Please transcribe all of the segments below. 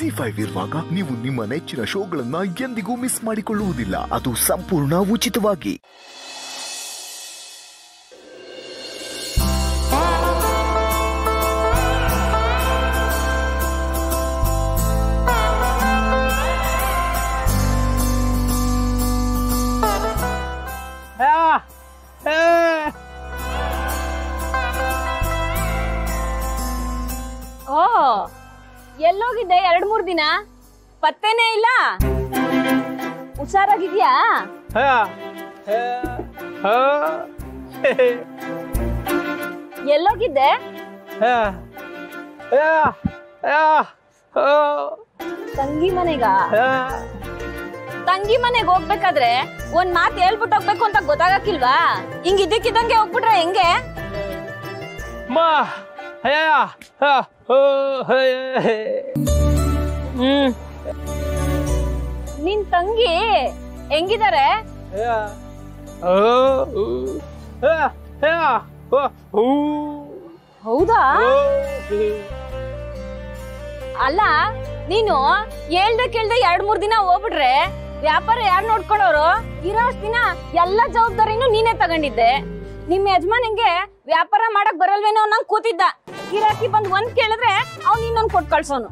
G five ಇರುವಾಗ ನೀವು ನಿಮ್ಮ ನೆಚ್ಚಿನ ಶೋಗಳನ್ನ ಎಂದಿಗೂ ಮಿಸ್ ಮಾಡಿಕೊಳ್ಳುವುದಿಲ್ಲ. ಅದು ಸಂಪೂರ್ಣ ಉಚಿತವಾಗಿ. ಪತ್ತೆನೇ ಇಲ್ಲ ಹುಷಾರಾಗಿದ್ಯಾ ಎಲ್ಲೋಗಿದ್ದೆ ತಂಗಿ ಮನೆಗ ತಂಗಿ ಮನೆಗ್ ಹೋಗ್ಬೇಕಾದ್ರೆ ಒಂದ್ ಮಾತ್ ಹೇಳ್ಬಿಟ್ಟು ಹೋಗ್ಬೇಕು ಅಂತ ಗೊತ್ತಾಗಕ್ಕಿಲ್ವಾ ಹಿಂಗ್ ಇದ್ದಕ್ಕಿದ್ದಂಗೆ ಹೋಗ್ಬಿಟ್ರೆ ಹೆಂಗೆ ಹ್ಮ್ ನಿನ್ ತಂಗಿ ಹೆಂಗಿದಾರೆ? ಹೌದಾ? ಅಲ್ಲ, ನೀನು ಹೇಳ್ದ ಕೇಳ್ದೆ ಎರಡ್ ಮೂರ್ ದಿನ ಹೋಗ್ಬಿಟ್ರೆ ವ್ಯಾಪಾರ ಯಾರು ನೋಡ್ಕೊಳ್ಳೋರು ಇರೋಷ್ಟ್ ದಿನ ಎಲ್ಲ ಜವಾಬ್ದಾರಿನೂ ನೀನೇ ತಗೊಂಡಿದ್ದೆ. ನಿಮ್ ಯಜಮಾನಿಗೆ ವ್ಯಾಪಾರ ಮಾಡಕ್ ಬರಲ್ವೇನೋ ನಂಗೆ ಕೂತಿದ್ದ. ಗಿರಾಕಿ ಬಂದ್ ಒಂದ್ ಕೇಳಿದ್ರೆ ಅವ್ನು ಇನ್ನೊಂದು ಕೊಟ್ ಕಳ್ಸೋನು.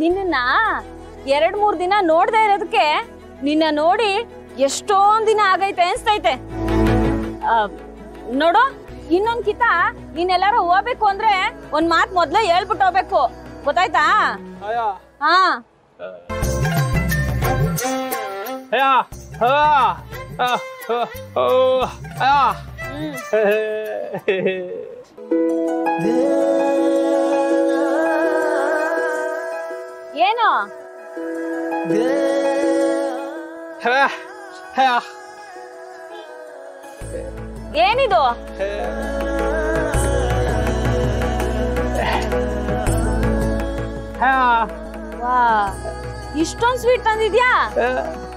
ನಿನ್ನ ಎರಡ್ ಮೂರ್ ದಿನ ನೋಡ್ದೆ ಇರೋದಕ್ಕೆ ನಿನ್ನ ನೋಡಿ ಎಷ್ಟೊಂದ್ ದಿನ ಆಗೈತೆ ಅನ್ಸ್ತೈತೆ. ನೋಡು, ಇನ್ನೊಂದ್ ಕಿತ ನೀನೆಲ್ಲಾರು ಹೋಗ್ಬೇಕು ಅಂದ್ರೆ ಒಂದ್ ಮಾತ್ ಮೊದ್ಲೇ ಹೇಳ್ಬಿಟ್ಟು ಹೋಗ್ಬೇಕು. ಗೊತ್ತಾಯ್ತಾ? ಹಾ. ಹ್ಮ್ ಏನು? ಏನಿದು? ವಾ ಇಷ್ಟೊಂದು ಸ್ವೀಟ್ ತಂದಿದ್ಯಾ?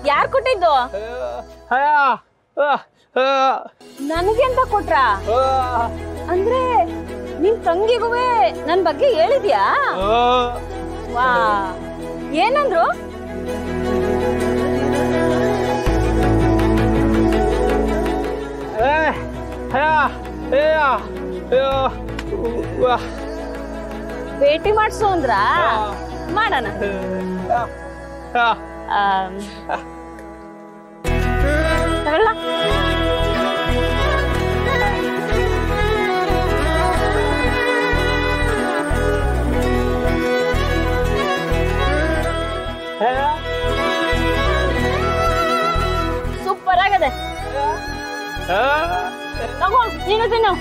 ಯಾರ್ ಕೊಟ್ಟಿದ್ದು? ನನಗೆ ಅಂತ ಕೊಟ್ರ? ಅಂದ್ರೆ ನಿನ್ ತಂಗಿಗುವೆ ನನ್ ಬಗ್ಗೆ ಹೇಳಿದ್ಯಾ? ವಾ. ಏನಂದ್ರು? ಭೇಟಿ ಮಾಡಿಸು ಅಂದ್ರ? ಮಾಡೋಣ. ಆಮ್. ತಗೊಳ್ಳ? ಸೂಪರ್ ಆಗದೆ ತಗೋ ನೀನು ತಿನ್ನು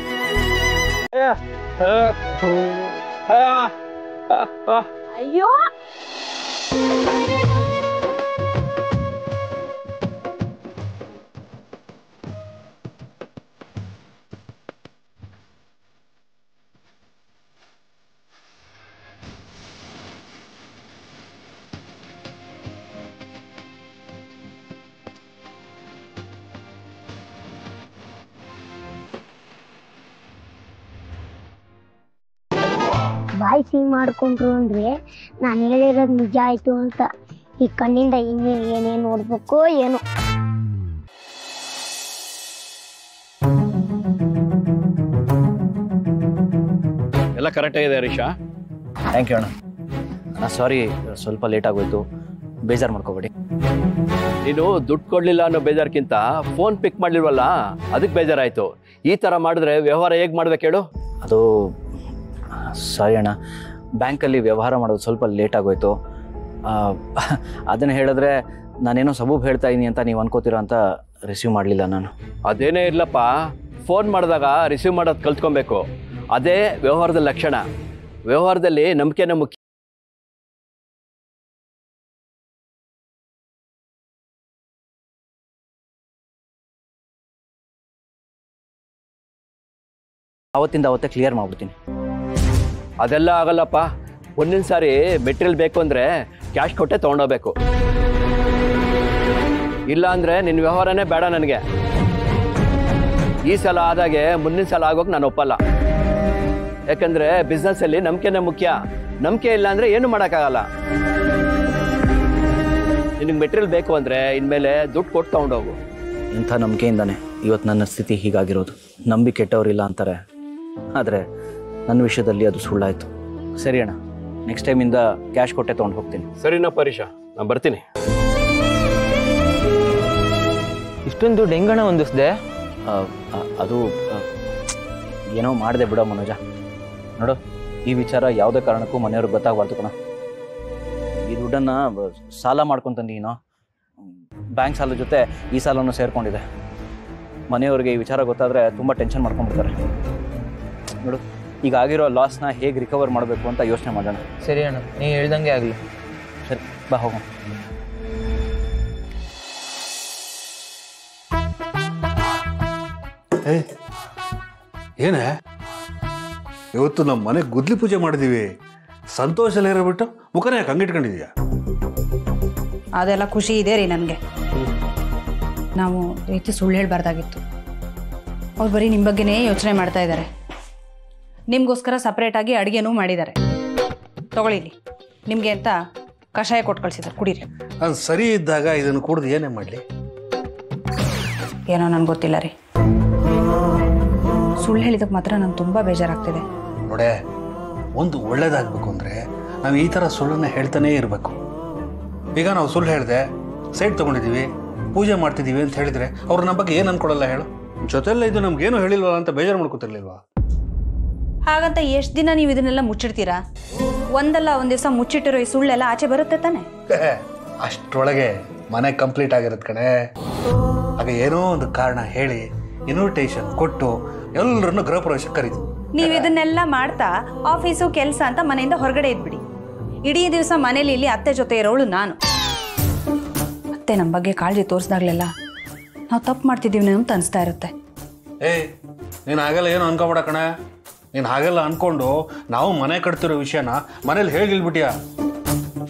ಅಯ್ಯೋ ಬಾಯಿ ಸಿಹಿ ಮಾಡ್ಕೊಂಡ್ರು ಅಂದ್ರೆ ನಾನು ಹೇಳಿರೋದು ನಿಜ ಆಯ್ತು ಅಂತ. ಈ ಕಣ್ಣಿಂದ ಇನ್ನೇ ಏನೇನು ನೋಡ್ಬೇಕು ಏನು. ಎಲ್ಲ ಕರೆಕ್ಟಾಗಿದೆ ಹರೀಶಾ? ಥ್ಯಾಂಕ್ ಯು ಅಣ್ಣ. ಅಣ್ಣ ಸಾರಿ ಸ್ವಲ್ಪ ಲೇಟ್ ಆಗೋಯ್ತು. ಬೇಜಾರು ಮಾಡ್ಕೋಬೇಡಿ. ನೀನು ದುಡ್ಡು ಕೊಡ್ಲಿಲ್ಲ ಅನ್ನೋ ಬೇಜಾರ್ಕಿಂತ ಫೋನ್ ಪಿಕ್ ಮಾಡಲಿಲ್ವಲ್ಲ? ಅದಕ್ಕೆ ಬೇಜಾರಾಯಿತು. ಈ ಥರ ಮಾಡಿದ್ರೆ ವ್ಯವಹಾರ ಹೇಗೆ ಮಾಡ್ಬೇಕು ಹೇಳು? ಅದು ಸಾರಿ ಅಣ್ಣ. ಬ್ಯಾಂಕಲ್ಲಿ ವ್ಯವಹಾರ ಮಾಡೋದು ಸ್ವಲ್ಪ ಲೇಟ್ ಆಗೋಯ್ತು. ಅದನ್ನು ಹೇಳಿದ್ರೆ ನಾನೇನೋ ಸಬೂಬ್ ಹೇಳ್ತಾ ಇದ್ದೀನಿ ಅಂತ ನೀವು ಅನ್ಕೋತೀರ ಅಂತ ರಿಸೀವ್ ಮಾಡಲಿಲ್ಲ ನಾನು. ಅದೇನೇ ಇರಲಪ್ಪ ಫೋನ್ ಮಾಡಿದಾಗ ರಿಸೀವ್ ಮಾಡೋದು ಕಲ್ತ್ಕೊಬೇಕು. ಅದೇ ವ್ಯವಹಾರದ ಲಕ್ಷಣ. ವ್ಯವಹಾರದಲ್ಲಿ ನಂಬಿಕೆನೇ ಮುಖ್ಯ ಅವತ್ತಿಂದ ಅವತ್ತೇ ಕ್ಲಿಯರ್ ಮಾಡ್ಬಿಡ್ತೀನಿ. ಅದೆಲ್ಲ ಆಗಲ್ಲಪ್ಪ. ಒಂದೊಂದು ಸಾರಿ ಮೆಟೀರಿಯಲ್ ಬೇಕು ಅಂದರೆ ಕ್ಯಾಶ್ ಕೊಟ್ಟೆ ತೊಗೊಂಡೋಗ್ಬೇಕು. ಇಲ್ಲ ಅಂದರೆ ನಿನ್ನ ವ್ಯವಹಾರನೇ ಬೇಡ ನನಗೆ. ಈ ಸಲ ಆದಾಗೆ ಮುಂದಿನ ಸಲ ಆಗೋಕೆ ನಾನು ಒಪ್ಪಲ್ಲ. ಯಾಕಂದರೆ ಬಿಸ್ನೆಸ್ಸಲ್ಲಿ ನಂಬಿಕೆನೇ ಮುಖ್ಯ. ನಂಬಿಕೆ ಇಲ್ಲ ಅಂದರೆ ಏನು ಮಾಡೋಕ್ಕಾಗಲ್ಲ. ನಿನಗೆ ಮೆಟೀರಿಯಲ್ ಬೇಕು ಅಂದರೆ ಇನ್ಮೇಲೆ ದುಡ್ಡು ಕೊಟ್ಟು ತೊಗೊಂಡೋಗು. ಇಂಥ ನಂಬಿಕೆಯಿಂದಾನೆ ಇವತ್ತು ನನ್ನ ಸ್ಥಿತಿ ಹೀಗಾಗಿರೋದು. ನಂಬಿ ಕೆಟ್ಟವರಿಲ್ಲ ಅಂತಾರೆ. ಆದರೆ ನನ್ನ ವಿಷಯದಲ್ಲಿ ಅದು ಸುಳ್ಳಾಯಿತು. ಸರಿ ಅಣ್ಣ ನೆಕ್ಸ್ಟ್ ಟೈಮಿಂದ ಕ್ಯಾಶ್ ಕೊಟ್ಟೆ ತೊಗೊಂಡು ಹೋಗ್ತೀನಿ. ಸರಿನಾ ಪರೀಶ ನಾನು ಬರ್ತೀನಿ. ಇಷ್ಟೊಂದು ದುಡ್ಡು ಹೆಂಗಣ ಹೊಂದಿಸ್ದೆ ಆ, ಆ, ಅದು ಆ, ಏನೋ ಮಾಡಿದೆ ಬಿಡೋ ಮನೋಜ. ನೋಡು ಈ ವಿಚಾರ ಯಾವುದೇ ಕಾರಣಕ್ಕೂ ಮನೆಯವ್ರಿಗೆ ಗೊತ್ತಾಗಬಾರ್ದು ಕಣ. ಈ ದುಡ್ಡನ್ನು ಸಾಲ ಮಾಡ್ಕೊಂತಂದೀನೋ ಬ್ಯಾಂಕ್ ಸಾಲದ ಜೊತೆ ಈ ಸಾಲನೂ ಸೇರ್ಕೊಂಡಿದೆ. ಮನೆಯವ್ರಿಗೆ ಈ ವಿಚಾರ ಗೊತ್ತಾದರೆ ತುಂಬ ಟೆನ್ಷನ್ ಮಾಡ್ಕೊಂಡ್ಬಿಡ್ತಾರೆ. ನೋಡು. ಈಗ ಆಗಿರೋ ಲಾಸ್ನ ಹೇಗೆ ರಿಕವರ್ ಮಾಡಬೇಕು ಅಂತ ಯೋಚನೆ ಮಾಡೋಣ. ಸರಿ ಅಣ್ಣ ನೀ ಹೇಳ್ದಂಗೆ ಆಗಲಿ. ಸರಿ ಬಾ ಹೋಗೋಣ ಏ ಏನೇ? ಇವತ್ತು ನಮ್ಮ ಮನೆಗೆ ಗುದ್ಲಿ ಪೂಜೆ ಮಾಡಿದೀವಿ. ಸಂತೋಷ ಇರೋಬಿಟ್ಟು ಮುಖನೇ ಯಾಕೆ ಹಂಗಿಟ್ಕೊಂಡಿದ್ಯಾ? ಅದೆಲ್ಲ ಖುಷಿ ಇದೆ ರೀ ನನಗೆ. ನಾವು ರೀತಿ ಸುಳ್ಳು ಹೇಳಬಾರ್ದಾಗಿತ್ತು. ಅವ್ರು ಬರೀ ನಿಮ್ಮ ಬಗ್ಗೆನೇ ಯೋಚನೆ ಮಾಡ್ತಾ ಇದ್ದಾರೆ ನಿಮಗೋಸ್ಕರ ಸಪ್ರೇಟಾಗಿ ಅಡುಗೆನೂ ಮಾಡಿದ್ದಾರೆ. ತಗೊಳ್ಳಿಲಿ ನಿಮಗೆ ಅಂತ ಕಷಾಯ ಕೊಟ್ಟು ಕಳಿಸಿದ್ದಾರೆ. ಕುಡೀರಿ. ಅದು ಸರಿ ಇದ್ದಾಗ ಇದನ್ನು ಕುಡಿದು ಏನೇ ಮಾಡಲಿ? ಏನೋ ನನಗೆ ಗೊತ್ತಿಲ್ಲ ರೀ. ಸುಳ್ಳು ಹೇಳಿದಕ್ಕೆ ಮಾತ್ರ ನಂಗೆ ತುಂಬ ಬೇಜಾರಾಗ್ತಿದೆ. ನೋಡೆ ಒಂದು ಒಳ್ಳೇದಾಗಬೇಕು ಅಂದರೆ ನಾವು ಈ ಥರ ಸುಳ್ಳನ್ನು ಹೇಳ್ತಾನೇ ಇರಬೇಕು. ಈಗ ನಾವು ಸುಳ್ಳು ಹೇಳಿದೆ ಸೈಡ್ ತೊಗೊಂಡಿದ್ದೀವಿ ಪೂಜೆ ಮಾಡ್ತಿದ್ದೀವಿ ಅಂತ ಹೇಳಿದರೆ ಅವ್ರು ನಮ್ಮ ಬಗ್ಗೆ ಏನು ಅಂದ್ಕೊಳ್ಳಲ್ಲ ಹೇಳು. ಜೊತೆಲ್ಲ ಇದು ನಮ್ಗೇನು ಹೇಳಿಲ್ವಲ್ಲ ಅಂತ ಬೇಜಾರು ಮಾಡ್ಕೊತಿರ್ಲಿಲ್ವಾ? ಹಾಗಂತ ಎಷ್ಟು ದಿನ ನೀವು ಇದನ್ನೆಲ್ಲ ಮುಚ್ಚಿಡ್ತೀರಾ? ಒಂದಲ್ಲ ಒಂದ್ ದಿವಸ ಮುಚ್ಚಿಟ್ಟಿರೋ ಈ ಸುಳ್ಳೆಲ್ಲ ಆಚೆ ಬರುತ್ತೆ ತಾನೆ. ಅಷ್ಟರೊಳಗೆ ಮನೆ ಕಂಪ್ಲೀಟ್ ಆಗಿರತ್ ಕಣೆ. ಆಗ ಏನೋ ಒಂದು ಕಾರಣ ಹೇಳಿ ಇನ್ವಿಟೇಷನ್ ಕೊಟ್ಟು ಎಲ್ಲರನ್ನು ಗೃಹ ಪ್ರವೇಶ ಕರೀತು ನೀವು ಇದನ್ನೆಲ್ಲ ಮಾಡ್ತಾ ಆಫೀಸು ಕೆಲಸ ಅಂತ ಮನೆಯಿಂದ ಹೊರಗಡೆ ಇದ್ಬಿಡಿ. ಇಡೀ ದಿವಸ ಮನೇಲಿ ಇಲ್ಲಿ ಅತ್ತೆ ಜೊತೆ ಇರೋಳು ನಾನು. ಅತ್ತೆ ನಮ್ಮ ಬಗ್ಗೆ ಕಾಳಜಿ ತೋರಿಸ್ದಾಗ್ಲೆಲ್ಲ ನಾವು ತಪ್ಪು ಮಾಡ್ತಿದ್ದೀವಿ ಅಂತ ಅನಿಸ್ತಾ ಇರುತ್ತೆ. ಏಯ್ ನೀನು ಆಗಲ್ಲ ಏನು ಅನ್ಕೋಬೇಡ ಕಣ. ನೀನು ಹಾಗೆಲ್ಲ ಅನ್ಕೊಂಡು ನಾವು ಮನೆ ಕಟ್ತಿರೋ ವಿಷಯನ ಮನೇಲಿ ಹೇಳಿಲ್ಬಿಟ್ಯಾ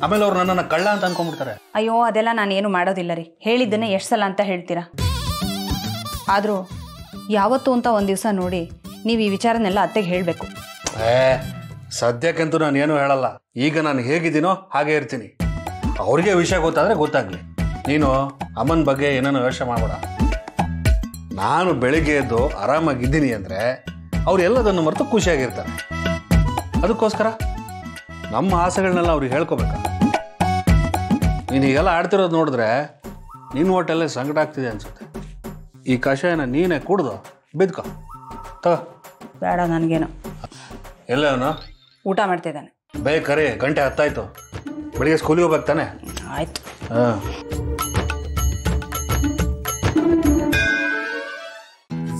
ಆಮೇಲೆ ಅವ್ರು ನನ್ನನ್ನು ಕಳ್ಳ ಅಂತ ಅನ್ಕೊಂಡ್ಬಿಡ್ತಾರೆ. ಅಯ್ಯೋ ಅದೆಲ್ಲ ನಾನು ಏನು ಮಾಡೋದಿಲ್ಲ ರೀ. ಹೇಳಿದ್ದನ್ನೇ ಎಷ್ಟು ಸಲ ಅಂತ ಹೇಳ್ತೀರಾ? ಆದರೂ ಯಾವತ್ತು ಅಂತ ಒಂದು ದಿವಸ ನೋಡಿ ನೀವು ಈ ವಿಚಾರನೆಲ್ಲ ಅತ್ತೆಗೆ ಹೇಳಬೇಕು. ಏ ಸದ್ಯಕ್ಕಂತೂ ನಾನು ಏನೂ ಹೇಳಲ್ಲ. ಈಗ ನಾನು ಹೇಗಿದ್ದೀನೋ ಹಾಗೆ ಇರ್ತೀನಿ. ಅವ್ರಿಗೆ ವಿಷಯ ಗೊತ್ತಾದರೆ ಗೊತ್ತಾಗಲಿ. ನೀನು ಅಮ್ಮನ ಬಗ್ಗೆ ಏನೇನೋ ಯೋಚನೆ ಮಾಡಬೇಡ. ನಾನು ಬೆಳಿಗ್ಗೆ ಎದ್ದು ಆರಾಮಾಗಿದ್ದೀನಿ ಅಂದರೆ ಅವ್ರು ಎಲ್ಲದನ್ನು ಮರೆತು ಖುಷಿಯಾಗಿರ್ತಾರೆ. ಅದಕ್ಕೋಸ್ಕರ ನಮ್ಮ ಆಸೆಗಳನ್ನೆಲ್ಲ ಅವ್ರಿಗೆ ಹೇಳ್ಕೊಬೇಕ? ನೀನು ಹೀಗೆಲ್ಲ ಆಡ್ತಿರೋದು ನೋಡಿದ್ರೆ ನಿನ್ನ ಹೋಟೆಲ್ಲೇ ಸಂಕಟ ಆಗ್ತಿದೆ ಅನ್ಸುತ್ತೆ. ಈ ಕಷಾಯನ ನೀನೇ ಕುಡ್ದು ಬಿದ್ಕೋ. ತಗೋ. ಬೇಡ ನನಗೇನು. ಎಲ್ಲ ಅವನು? ಊಟ ಮಾಡ್ತಿದ್ದಾನೆ. ಬೇಕರಿ ಗಂಟೆ ಹತ್ತಾಯ್ತು. ಬೆಳಿಗ್ಗೆ ಸ್ಕೂಲಿಗೆ ಹೋಗ್ಬೇಕು ತಾನೆ? ಆಯ್ತು. ಹಾಂ.